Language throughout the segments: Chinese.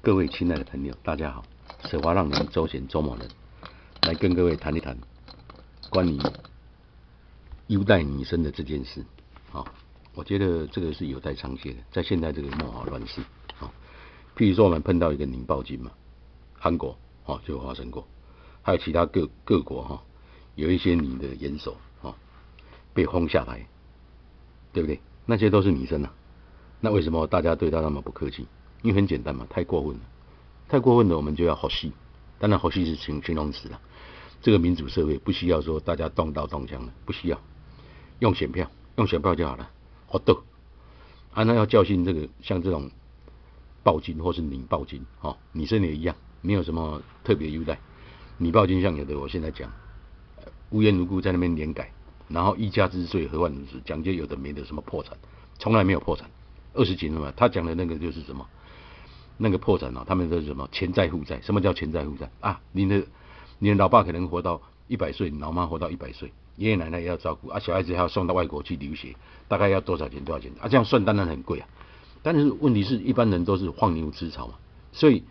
各位亲爱的朋友，大家好！舍华让人周贤周某人来跟各位谈一谈关于优待女生的这件事。好，我觉得这个是有待商榷的，在现在这个末好乱世。好，譬如说我们碰到一个宁报金嘛，韩国哦就发生过，还有其他各各国哈，有一些女的元首哦被轰下来，对不对？那些都是女生啊，那为什么大家对她那么不客气？因为很简单嘛，太过分了，太过分了，我们就要好戏。当然，好戏是形形容词了。这个民主社会不需要说大家动刀动枪的，不需要用选票，用选票就好了。好斗，啊，那要教训这个像这种暴君或是拧暴君，哦，女生也一样，没有什么特别优待。女暴君像有的，我现在讲，无缘无故在那边连改，然后一家之罪何患无辞，讲究有的没的，什么破产，从来没有破产，二十几年嘛，他讲的那个就是什么？那个破产了，他们说什么钱债负债？什么叫钱债负债啊？你的你的老爸可能活到一百岁，老妈活到一百岁，爷爷奶奶也要照顾啊，小孩子还要送到外国去留学，大概要多少钱？多少钱？啊，这样算当然很贵啊。但是问题是一般人都是放牛吃草嘛，所以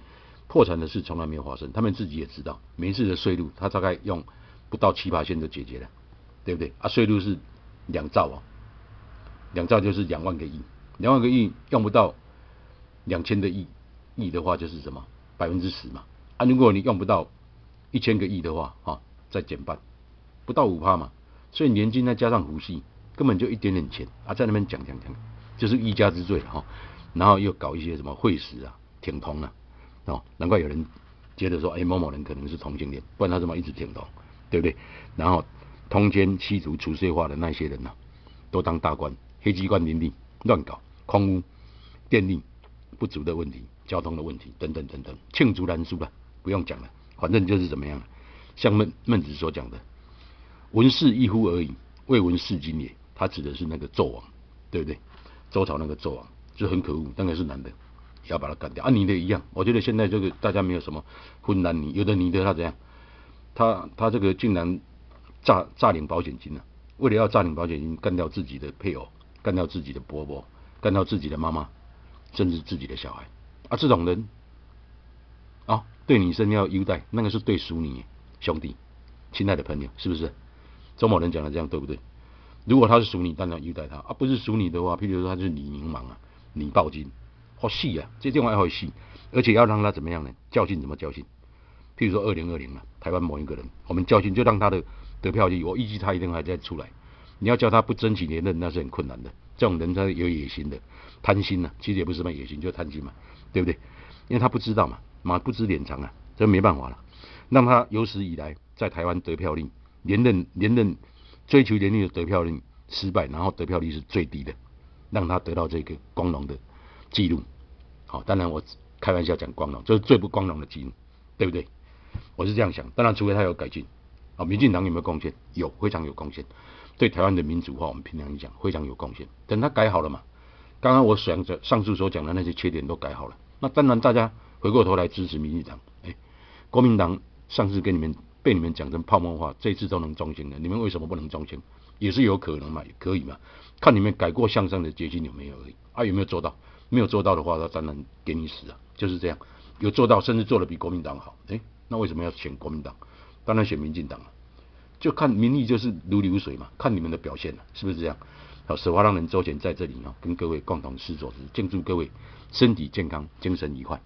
破产的事从来没有发生。他们自己也知道，每一次的税入他大概用不到七八千就解决了，对不对？啊，税入是两兆啊，两兆就是两万个亿，两万个亿用不到两千的亿。亿的话就是什么？百分之十嘛。啊，如果你用不到一千个亿的话，哈，再减半，不到五趴嘛，所以年金再加上呼息，根本就一点点钱。啊，在那边讲讲讲，就是一家之罪哈，然后又搞一些什么会死啊、挺通啊，哦，难怪有人觉得说，哎，某某人可能是同性恋，不然他怎么一直挺通，对不对？然后通奸、吸毒、除税化的那些人呢，都当大官，黑机关林立，乱搞空屋、电力不足的问题。交通的问题等等等等，罄竹难书了，不用讲了，反正就是怎么样像孟孟子所讲的，闻事一乎而已，未闻事今也。他指的是那个纣王，对不对？周朝那个纣王就很可恶，当然是男的，要把他干掉。啊，女的一样。我觉得现在这个大家没有什么婚男女，有的女的她怎样？她她这个竟然诈诈领保险金了，为了要诈领保险金，干掉自己的配偶，干掉自己的伯伯，干掉自己的妈妈，甚至自己的小孩。啊，这种人啊，对女生要优待，那个是对属你兄弟、亲爱的朋友，是不是？周某人讲的这样对不对？如果他是属你，当然优待他；啊，不是属你的话，譬如说他是女流氓啊，女暴君，好细啊，这电话要好细，而且要让他怎么样呢？教训怎么教训？譬如说二零二零了，台湾某一个人，我们教训就让他的得票率，我预计他一定还在出来。你要叫他不争取连任，那是很困难的。这种人他有野心的，贪心呐，其实也不是什么野心，就贪心嘛。对不对？因为他不知道嘛，马不知脸长啊，这没办法了。让他有史以来在台湾得票率连任连任追求连任的得票率失败，然后得票率是最低的，让他得到这个光荣的记录。好，当然我开玩笑讲光荣，这是最不光荣的记录，对不对？我是这样想。当然，除非他有改进。啊，民进党有没有贡献？有，非常有贡献。对台湾的民主化，我们平常讲非常有贡献。等他改好了嘛？刚刚我想着上述所讲的那些缺点都改好了，那当然大家回过头来支持民进党。哎，国民党上次跟你们被你们讲成泡沫化，这次都能中兴了，你们为什么不能中兴？也是有可能嘛，也可以嘛，看你们改过向上的决心有没有而已。啊，有没有做到？没有做到的话，那当然给你死啊，就是这样。有做到，甚至做的比国民党好，哎，那为什么要选国民党？当然选民进党了，就看民意就是如流水嘛，看你们的表现了，是不是这样？好，史华让人周全在这里呢，跟各位共同施作，敬祝各位身体健康，精神愉快。